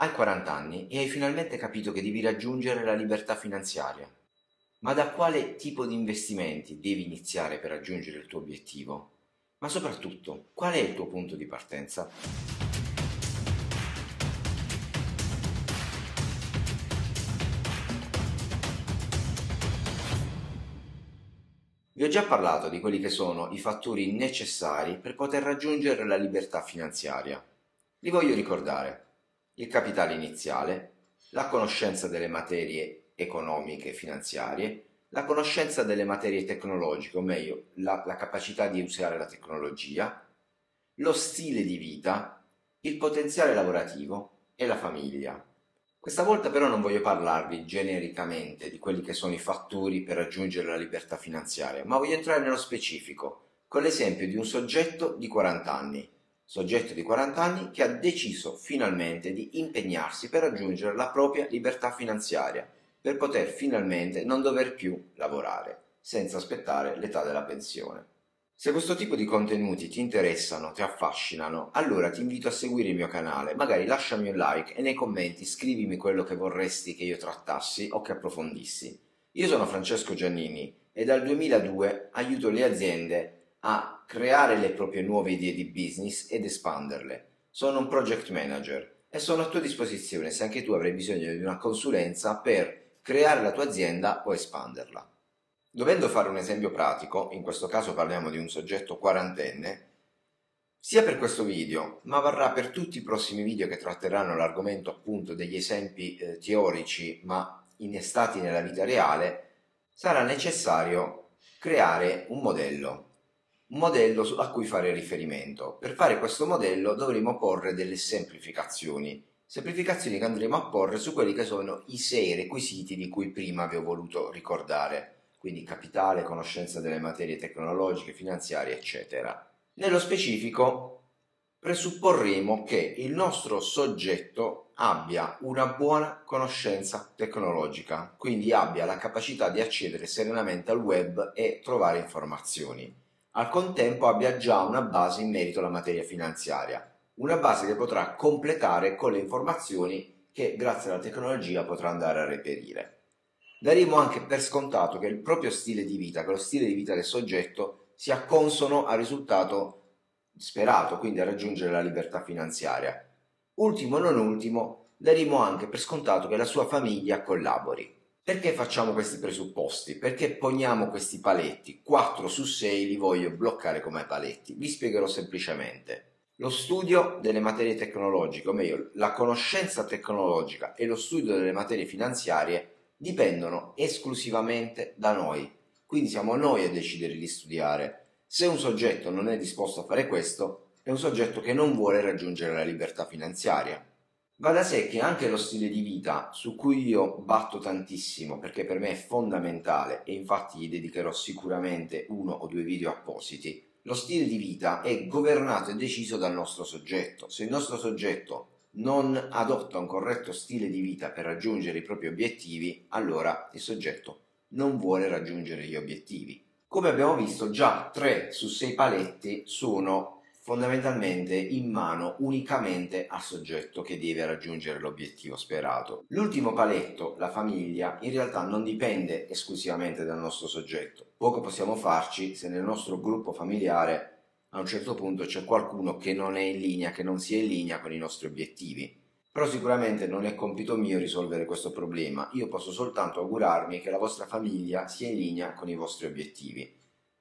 Hai 40 anni e hai finalmente capito che devi raggiungere la libertà finanziaria. Ma da quale tipo di investimenti devi iniziare per raggiungere il tuo obiettivo? Ma soprattutto, qual è il tuo punto di partenza? Vi ho già parlato di quelli che sono i fattori necessari per poter raggiungere la libertà finanziaria. Li voglio ricordare il capitale iniziale, la conoscenza delle materie economiche e finanziarie, la conoscenza delle materie tecnologiche, o meglio, la, la capacità di usare la tecnologia, lo stile di vita, il potenziale lavorativo e la famiglia. Questa volta però non voglio parlarvi genericamente di quelli che sono i fattori per raggiungere la libertà finanziaria, ma voglio entrare nello specifico, con l'esempio di un soggetto di 40 anni soggetto di 40 anni che ha deciso finalmente di impegnarsi per raggiungere la propria libertà finanziaria, per poter finalmente non dover più lavorare, senza aspettare l'età della pensione. Se questo tipo di contenuti ti interessano, ti affascinano, allora ti invito a seguire il mio canale, magari lasciami un like e nei commenti scrivimi quello che vorresti che io trattassi o che approfondissi. Io sono Francesco Giannini e dal 2002 aiuto le aziende a creare le proprie nuove idee di business ed espanderle. Sono un project manager e sono a tua disposizione se anche tu avrai bisogno di una consulenza per creare la tua azienda o espanderla. Dovendo fare un esempio pratico, in questo caso parliamo di un soggetto quarantenne, sia per questo video, ma varrà per tutti i prossimi video che tratteranno l'argomento appunto degli esempi eh, teorici ma innestati nella vita reale, sarà necessario creare un modello modello a cui fare riferimento. Per fare questo modello dovremo porre delle semplificazioni, semplificazioni che andremo a porre su quelli che sono i sei requisiti di cui prima vi ho voluto ricordare, quindi capitale, conoscenza delle materie tecnologiche, finanziarie, eccetera. Nello specifico presupporremo che il nostro soggetto abbia una buona conoscenza tecnologica, quindi abbia la capacità di accedere serenamente al web e trovare informazioni al contempo abbia già una base in merito alla materia finanziaria, una base che potrà completare con le informazioni che grazie alla tecnologia potrà andare a reperire. Daremo anche per scontato che il proprio stile di vita, che lo stile di vita del soggetto sia consono al risultato sperato, quindi a raggiungere la libertà finanziaria. Ultimo non ultimo, daremo anche per scontato che la sua famiglia collabori. Perché facciamo questi presupposti? Perché poniamo questi paletti? 4 su 6 li voglio bloccare come paletti. Vi spiegherò semplicemente. Lo studio delle materie tecnologiche, o meglio, la conoscenza tecnologica e lo studio delle materie finanziarie dipendono esclusivamente da noi. Quindi siamo noi a decidere di studiare. Se un soggetto non è disposto a fare questo, è un soggetto che non vuole raggiungere la libertà finanziaria. Va da sé che anche lo stile di vita, su cui io batto tantissimo perché per me è fondamentale e infatti gli dedicherò sicuramente uno o due video appositi, lo stile di vita è governato e deciso dal nostro soggetto. Se il nostro soggetto non adotta un corretto stile di vita per raggiungere i propri obiettivi, allora il soggetto non vuole raggiungere gli obiettivi. Come abbiamo visto, già 3 su 6 paletti sono fondamentalmente in mano unicamente al soggetto che deve raggiungere l'obiettivo sperato. L'ultimo paletto, la famiglia, in realtà non dipende esclusivamente dal nostro soggetto. Poco possiamo farci se nel nostro gruppo familiare a un certo punto c'è qualcuno che non è in linea, che non sia in linea con i nostri obiettivi. Però sicuramente non è compito mio risolvere questo problema, io posso soltanto augurarmi che la vostra famiglia sia in linea con i vostri obiettivi.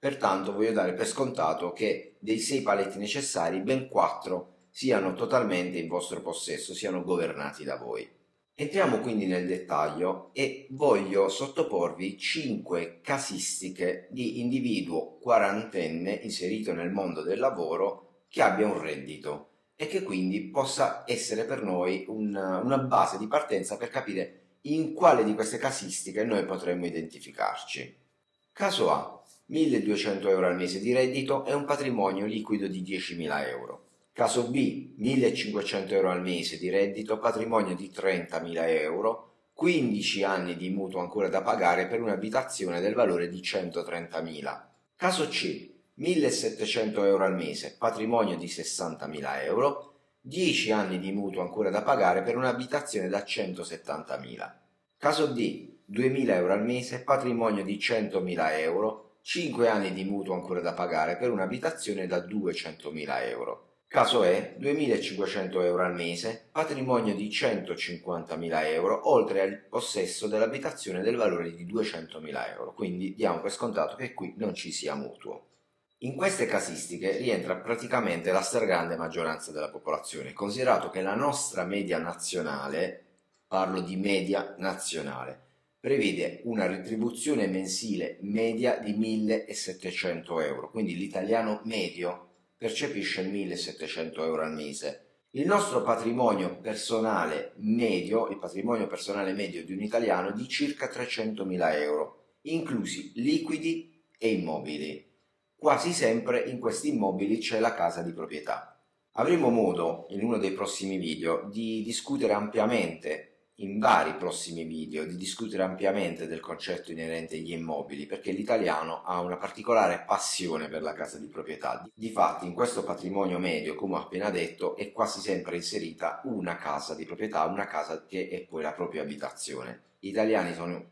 Pertanto voglio dare per scontato che dei sei paletti necessari ben quattro siano totalmente in vostro possesso, siano governati da voi. Entriamo quindi nel dettaglio e voglio sottoporvi 5 casistiche di individuo quarantenne inserito nel mondo del lavoro che abbia un reddito e che quindi possa essere per noi una, una base di partenza per capire in quale di queste casistiche noi potremmo identificarci. Caso A 1200 euro al mese di reddito e un patrimonio liquido di 10.000 euro. Caso B, 1500 euro al mese di reddito, patrimonio di 30.000 euro, 15 anni di mutuo ancora da pagare per un'abitazione del valore di 130.000. Caso C, 1700 euro al mese, patrimonio di 60.000 euro, 10 anni di mutuo ancora da pagare per un'abitazione da 170.000. Caso D, 2.000 euro al mese, patrimonio di 100.000 euro, 5 anni di mutuo ancora da pagare per un'abitazione da 200.000 euro. Caso E, 2.500 euro al mese, patrimonio di 150.000 euro, oltre al possesso dell'abitazione del valore di 200.000 euro. Quindi diamo per scontato che qui non ci sia mutuo. In queste casistiche rientra praticamente la stragrande maggioranza della popolazione, considerato che la nostra media nazionale, parlo di media nazionale, prevede una retribuzione mensile media di 1700 euro, quindi l'italiano medio percepisce 1700 euro al mese. Il nostro patrimonio personale medio, il patrimonio personale medio di un italiano, è di circa 300.000 euro, inclusi liquidi e immobili quasi sempre in questi immobili c'è la casa di proprietà. Avremo modo in uno dei prossimi video di discutere ampiamente, in vari prossimi video, di discutere ampiamente del concetto inerente agli immobili, perché l'italiano ha una particolare passione per la casa di proprietà. Difatti in questo patrimonio medio, come ho appena detto, è quasi sempre inserita una casa di proprietà, una casa che è poi la propria abitazione. Gli italiani sono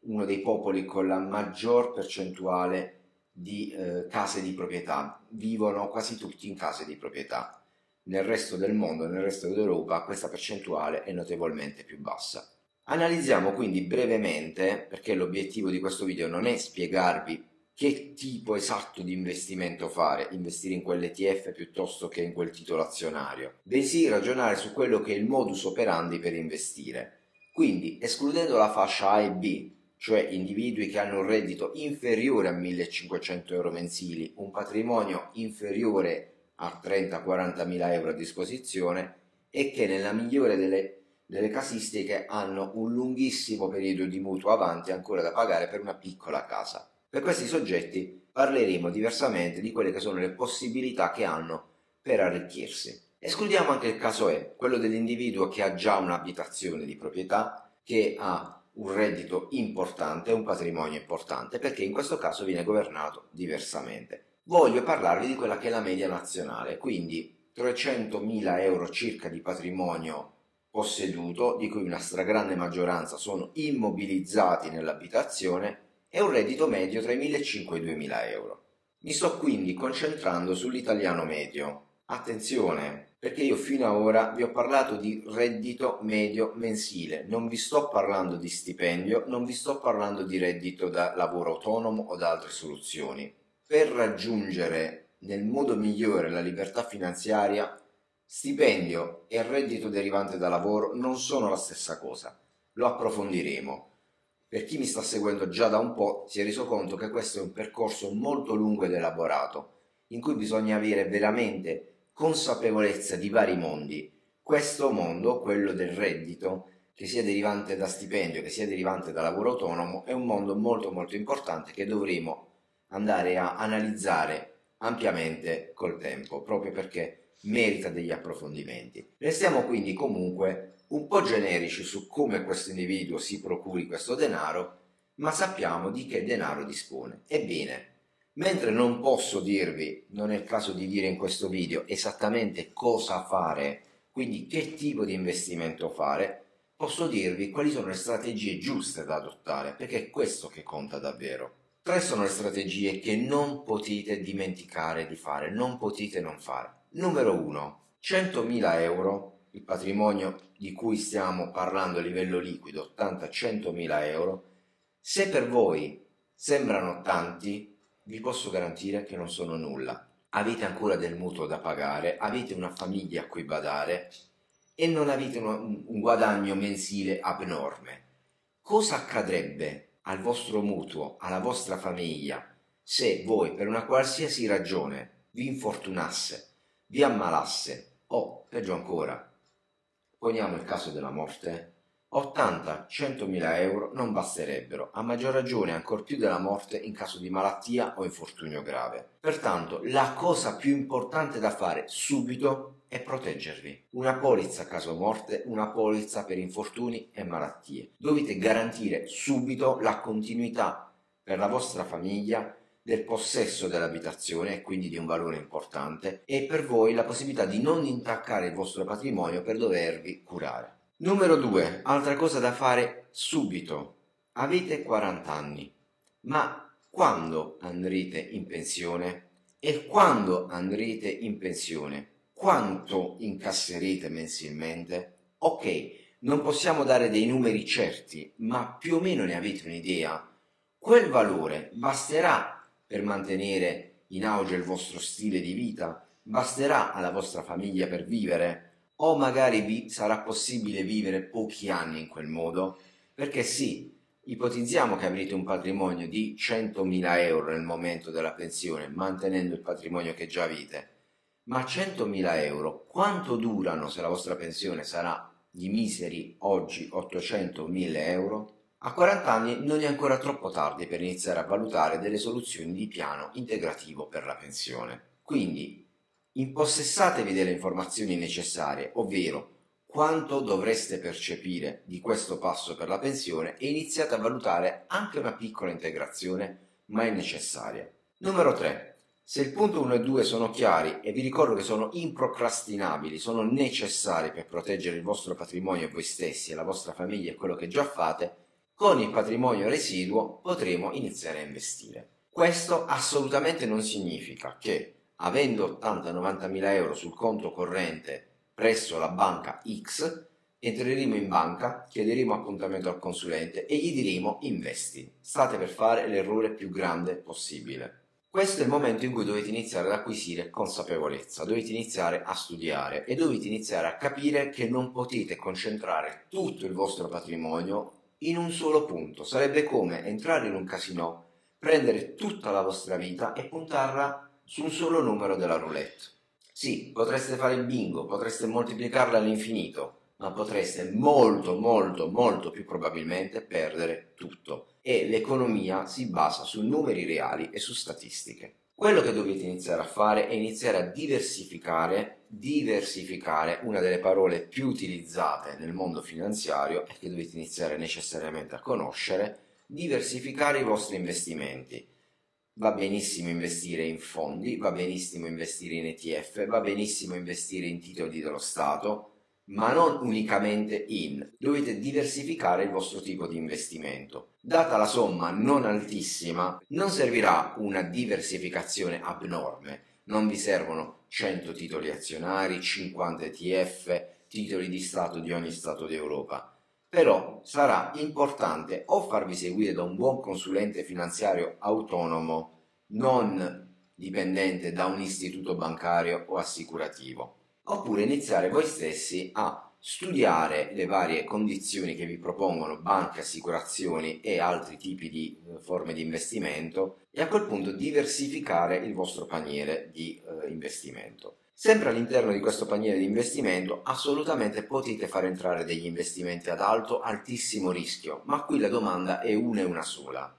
uno dei popoli con la maggior percentuale di eh, case di proprietà, vivono quasi tutti in case di proprietà. Nel resto del mondo, nel resto d'Europa, questa percentuale è notevolmente più bassa. Analizziamo quindi brevemente, perché l'obiettivo di questo video non è spiegarvi che tipo esatto di investimento fare, investire in quell'ETF piuttosto che in quel titolo azionario, bensì ragionare su quello che è il modus operandi per investire. Quindi, escludendo la fascia A e B, cioè individui che hanno un reddito inferiore a 1500 euro mensili, un patrimonio inferiore a 30-40 mila euro a disposizione e che nella migliore delle, delle casistiche hanno un lunghissimo periodo di mutuo avanti ancora da pagare per una piccola casa. Per questi soggetti parleremo diversamente di quelle che sono le possibilità che hanno per arricchirsi. Escludiamo anche il caso E, quello dell'individuo che ha già un'abitazione di proprietà, che ha un reddito importante, un patrimonio importante, perché in questo caso viene governato diversamente. Voglio parlarvi di quella che è la media nazionale, quindi 300.000 euro circa di patrimonio posseduto, di cui una stragrande maggioranza sono immobilizzati nell'abitazione, e un reddito medio tra i 1.500 e i 2.000 euro. Mi sto quindi concentrando sull'italiano medio. Attenzione, perché io fino ad ora vi ho parlato di reddito medio mensile, non vi sto parlando di stipendio, non vi sto parlando di reddito da lavoro autonomo o da altre soluzioni. Per raggiungere nel modo migliore la libertà finanziaria, stipendio e reddito derivante da lavoro non sono la stessa cosa. Lo approfondiremo. Per chi mi sta seguendo già da un po' si è reso conto che questo è un percorso molto lungo ed elaborato, in cui bisogna avere veramente consapevolezza di vari mondi. Questo mondo, quello del reddito, che sia derivante da stipendio, che sia derivante da lavoro autonomo, è un mondo molto molto importante che dovremo andare a analizzare ampiamente col tempo, proprio perché merita degli approfondimenti. Restiamo quindi comunque un po' generici su come questo individuo si procuri questo denaro, ma sappiamo di che denaro dispone. Ebbene, Mentre non posso dirvi, non è il caso di dire in questo video esattamente cosa fare, quindi che tipo di investimento fare, posso dirvi quali sono le strategie giuste da adottare, perché è questo che conta davvero. Tre sono le strategie che non potete dimenticare di fare, non potete non fare. Numero uno, 100.000 euro, il patrimonio di cui stiamo parlando a livello liquido, 80-100.000 euro, se per voi sembrano tanti, vi posso garantire che non sono nulla. Avete ancora del mutuo da pagare, avete una famiglia a cui badare e non avete un, un guadagno mensile abnorme. Cosa accadrebbe al vostro mutuo, alla vostra famiglia, se voi per una qualsiasi ragione vi infortunasse, vi ammalasse o, peggio ancora, poniamo il caso della morte, 80-100 mila euro non basterebbero, a maggior ragione ancor più della morte in caso di malattia o infortunio grave. Pertanto la cosa più importante da fare subito è proteggervi. Una polizza caso morte, una polizza per infortuni e malattie. Dovete garantire subito la continuità per la vostra famiglia del possesso dell'abitazione e quindi di un valore importante e per voi la possibilità di non intaccare il vostro patrimonio per dovervi curare. Numero 2. Altra cosa da fare subito. Avete 40 anni, ma quando andrete in pensione? E quando andrete in pensione? Quanto incasserete mensilmente? Ok, non possiamo dare dei numeri certi, ma più o meno ne avete un'idea. Quel valore basterà per mantenere in auge il vostro stile di vita? Basterà alla vostra famiglia per vivere? O magari vi sarà possibile vivere pochi anni in quel modo? Perché sì, ipotizziamo che avrete un patrimonio di 100.000 euro nel momento della pensione, mantenendo il patrimonio che già avete. Ma 100.000 euro quanto durano se la vostra pensione sarà di miseri oggi 800.000 euro, a 40 anni non è ancora troppo tardi per iniziare a valutare delle soluzioni di piano integrativo per la pensione. Quindi impossessatevi delle informazioni necessarie, ovvero quanto dovreste percepire di questo passo per la pensione e iniziate a valutare anche una piccola integrazione, ma è necessaria. Numero 3. Se il punto 1 e 2 sono chiari e vi ricordo che sono improcrastinabili, sono necessari per proteggere il vostro patrimonio e voi stessi e la vostra famiglia e quello che già fate, con il patrimonio residuo potremo iniziare a investire. Questo assolutamente non significa che avendo 80-90 mila euro sul conto corrente presso la banca X, entreremo in banca, chiederemo appuntamento al consulente e gli diremo investi. State per fare l'errore più grande possibile. Questo è il momento in cui dovete iniziare ad acquisire consapevolezza, dovete iniziare a studiare e dovete iniziare a capire che non potete concentrare tutto il vostro patrimonio in un solo punto. Sarebbe come entrare in un casino, prendere tutta la vostra vita e puntarla su un solo numero della roulette. Sì, potreste fare il bingo, potreste moltiplicarla all'infinito, ma potreste molto, molto, molto più probabilmente perdere tutto e l'economia si basa su numeri reali e su statistiche. Quello che dovete iniziare a fare è iniziare a diversificare, diversificare, una delle parole più utilizzate nel mondo finanziario e che dovete iniziare necessariamente a conoscere, diversificare i vostri investimenti. Va benissimo investire in fondi, va benissimo investire in ETF, va benissimo investire in titoli dello Stato, ma non unicamente in. Dovete diversificare il vostro tipo di investimento. Data la somma non altissima, non servirà una diversificazione abnorme. Non vi servono 100 titoli azionari, 50 ETF, titoli di Stato di ogni Stato d'Europa. Però sarà importante o farvi seguire da un buon consulente finanziario autonomo, non dipendente da un istituto bancario o assicurativo oppure iniziare voi stessi a studiare le varie condizioni che vi propongono banche, assicurazioni e altri tipi di eh, forme di investimento e a quel punto diversificare il vostro paniere di eh, investimento. Sempre all'interno di questo paniere di investimento assolutamente potete far entrare degli investimenti ad alto, altissimo rischio, ma qui la domanda è una e una sola.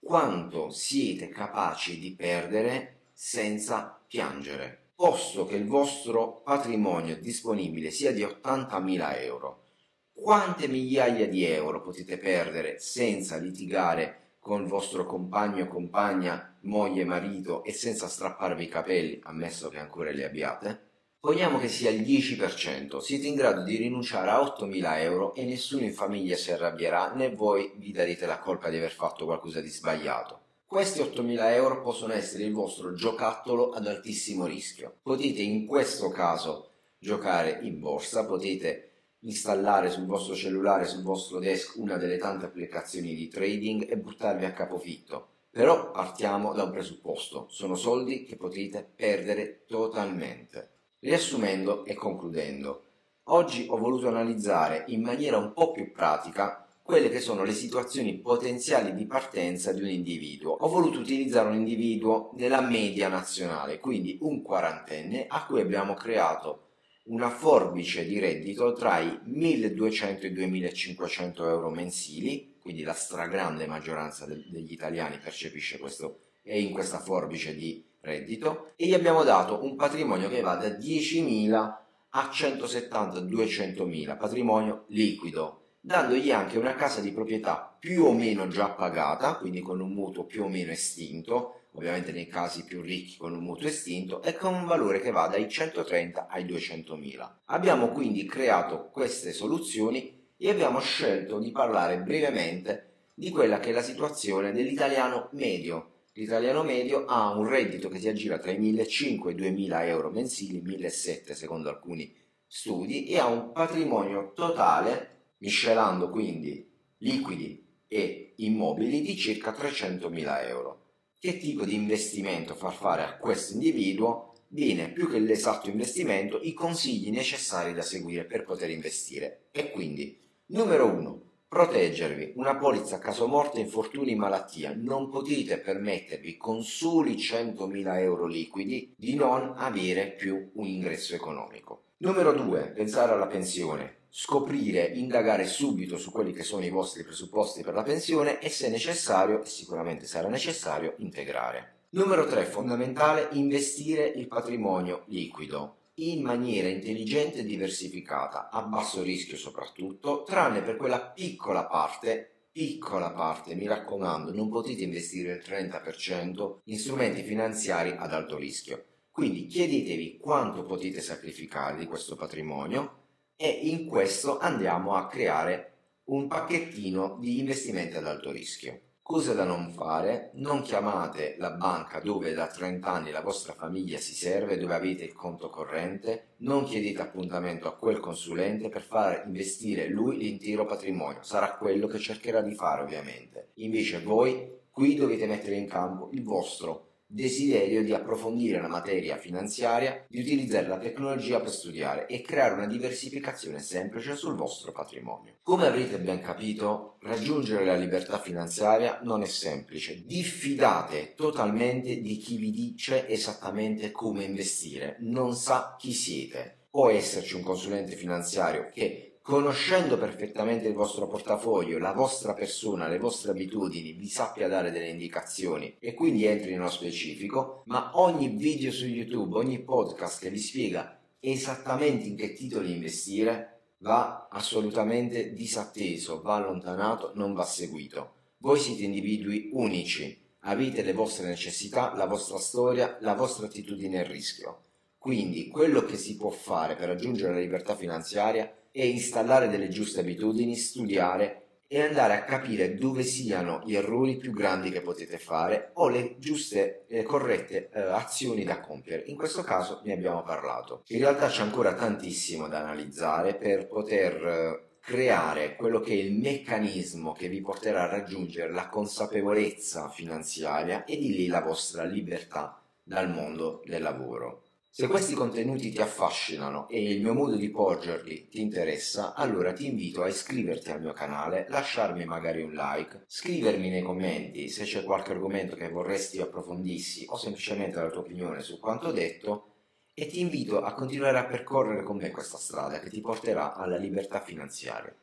Quanto siete capaci di perdere senza piangere? Posto che il vostro patrimonio disponibile sia di 80.000 euro, quante migliaia di euro potete perdere senza litigare con il vostro compagno, compagna, moglie, marito e senza strapparvi i capelli, ammesso che ancora li abbiate? Poniamo che sia il 10%, siete in grado di rinunciare a 8.000 euro e nessuno in famiglia si arrabbierà né voi vi darete la colpa di aver fatto qualcosa di sbagliato. Questi 8.000 euro possono essere il vostro giocattolo ad altissimo rischio. Potete in questo caso giocare in borsa, potete installare sul vostro cellulare, sul vostro desk una delle tante applicazioni di trading e buttarvi a capofitto. Però partiamo da un presupposto, sono soldi che potete perdere totalmente. Riassumendo e concludendo, oggi ho voluto analizzare in maniera un po' più pratica quelle che sono le situazioni potenziali di partenza di un individuo. Ho voluto utilizzare un individuo della media nazionale, quindi un quarantenne a cui abbiamo creato una forbice di reddito tra i 1200 e i 2500 euro mensili, quindi la stragrande maggioranza de- degli italiani percepisce questo è in questa forbice di reddito e gli abbiamo dato un patrimonio che va da 10.000 a 170-200.000, patrimonio liquido, dandogli anche una casa di proprietà più o meno già pagata, quindi con un mutuo più o meno estinto, ovviamente nei casi più ricchi con un mutuo estinto, e con un valore che va dai 130 ai 200 mila. Abbiamo quindi creato queste soluzioni e abbiamo scelto di parlare brevemente di quella che è la situazione dell'italiano medio. L'italiano medio ha un reddito che si aggira tra i 1.500 e i 2.000 euro mensili, 1.700 secondo alcuni studi, e ha un patrimonio totale, miscelando quindi liquidi e immobili, di circa 300.000 euro. Che tipo di investimento far fare a questo individuo? Bene, più che l'esatto investimento, i consigli necessari da seguire per poter investire. E quindi, numero 1, proteggervi, una polizza caso morte, infortuni, malattia. Non potete permettervi con soli 100.000 euro liquidi di non avere più un ingresso economico. Numero 2, pensare alla pensione scoprire, indagare subito su quelli che sono i vostri presupposti per la pensione e se necessario, e sicuramente sarà necessario, integrare. Numero 3, fondamentale, investire il patrimonio liquido in maniera intelligente e diversificata, a basso rischio soprattutto, tranne per quella piccola parte, piccola parte, mi raccomando, non potete investire il 30% in strumenti finanziari ad alto rischio. Quindi chiedetevi quanto potete sacrificare di questo patrimonio e in questo andiamo a creare un pacchettino di investimenti ad alto rischio. Cose da non fare, non chiamate la banca dove da 30 anni la vostra famiglia si serve, dove avete il conto corrente, non chiedete appuntamento a quel consulente per far investire lui l'intero patrimonio, sarà quello che cercherà di fare ovviamente. Invece voi qui dovete mettere in campo il vostro desiderio di approfondire la materia finanziaria, di utilizzare la tecnologia per studiare e creare una diversificazione semplice sul vostro patrimonio. Come avrete ben capito, raggiungere la libertà finanziaria non è semplice. Diffidate totalmente di chi vi dice esattamente come investire, non sa chi siete. Può esserci un consulente finanziario che conoscendo perfettamente il vostro portafoglio, la vostra persona, le vostre abitudini, vi sappia dare delle indicazioni e quindi entri nello specifico, ma ogni video su YouTube, ogni podcast che vi spiega esattamente in che titoli investire va assolutamente disatteso, va allontanato, non va seguito. Voi siete individui unici, avete le vostre necessità, la vostra storia, la vostra attitudine al rischio. Quindi quello che si può fare per raggiungere la libertà finanziaria e installare delle giuste abitudini, studiare e andare a capire dove siano gli errori più grandi che potete fare o le giuste e corrette eh, azioni da compiere. In questo caso ne abbiamo parlato. In realtà c'è ancora tantissimo da analizzare per poter eh, creare quello che è il meccanismo che vi porterà a raggiungere la consapevolezza finanziaria e di lì la vostra libertà dal mondo del lavoro. Se questi contenuti ti affascinano e il mio modo di porgerli ti interessa, allora ti invito a iscriverti al mio canale, lasciarmi magari un like, scrivermi nei commenti se c'è qualche argomento che vorresti approfondissi o semplicemente la tua opinione su quanto detto e ti invito a continuare a percorrere con me questa strada che ti porterà alla libertà finanziaria.